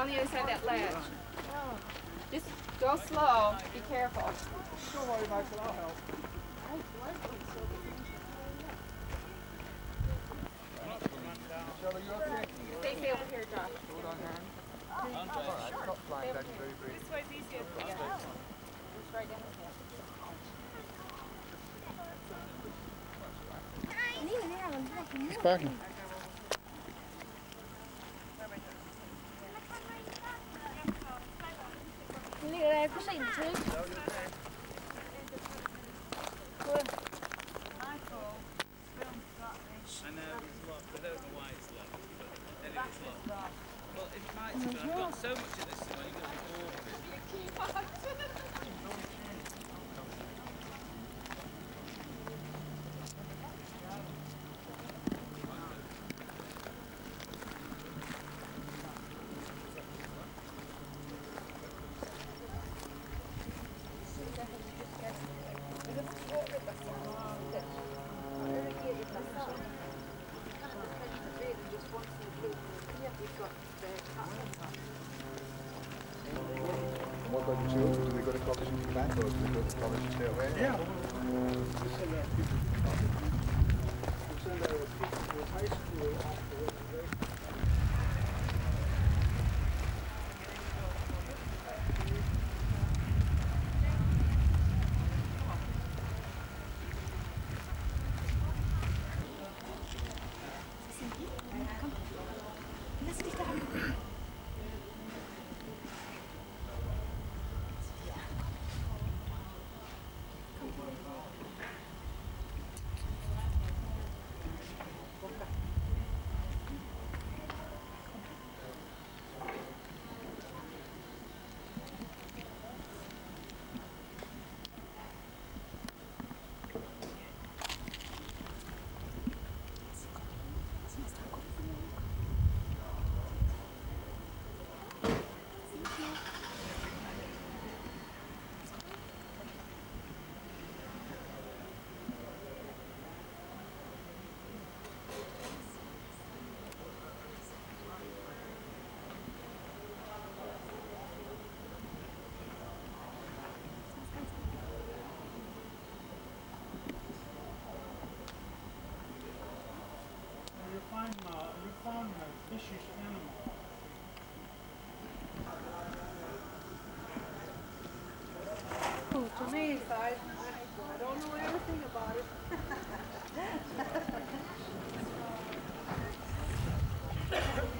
On the other side of that ledge. Just go slow. Be careful. Don't worry, Max, I'll help. Michelle, you okay? Stay stay over here, Josh. Hold on, hand. All right, stop flying, Daddy, very brief. This way's easier. Yeah. Just right down the hill. He's backing. Ligger der på sin tid? I know it's locked. I don't know why it's locked, but anyway, it's locked. Well, it might be, but I've got so much of this thing, you're going to be awkward. What about the children? Do they go to college in or do they go to college stay away? Yeah. You find uh, you found a vicious animal. To me, I, I don't know everything about it. Wait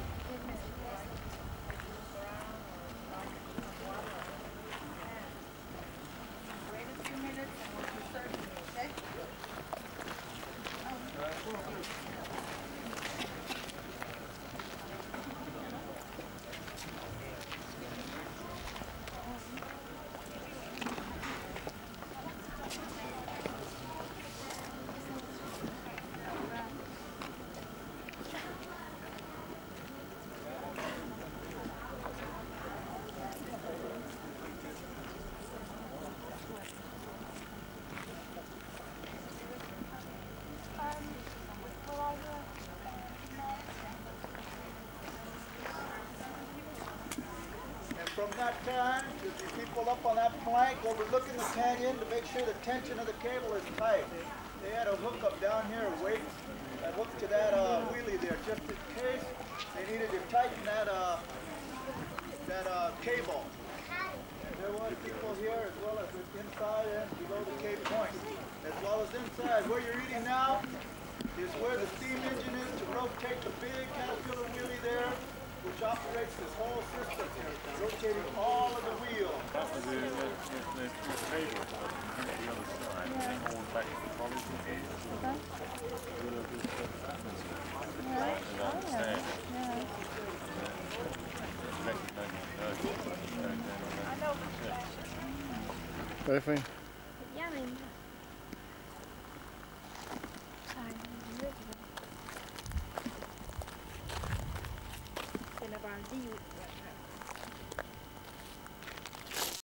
from that time, there'll be people up on that plank overlooking the canyon to make sure the tension of the cable is tight. They had a hookup down here, a weight that hooked to that uh, wheelie there, just in case they needed to tighten that uh, that uh, cable. And there was people here as well as inside and below the Cape Point. As well as inside. Where you're eating now is where the steam engine is to rotate the big Caterpillar wheelie there, which operates this whole system, located all of the wheel. That the, the, the, the table, the other side, and then all back to the college. Okay. Yeah. Sorry, I'm you.